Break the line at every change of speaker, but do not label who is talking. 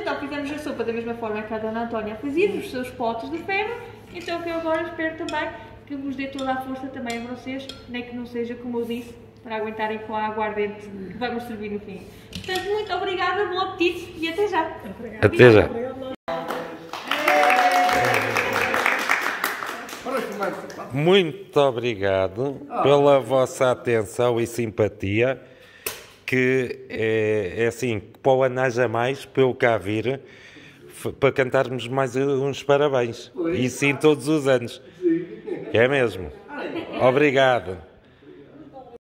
então fizemos a sopa da mesma forma que a Dona Antónia fazia, nos seus potes de ferro, então que eu agora espero também que vos dê toda a força também a vocês, nem que não seja como eu disse, para aguentarem com a água ardente que vamos servir no fim. Portanto, muito obrigada, bom apetite e até já.
Até já. Muito obrigado pela vossa atenção e simpatia, que é, é assim, para o ano haja mais, para eu cá vir, para cantarmos mais uns parabéns. E sim, todos os anos. É mesmo. Obrigado.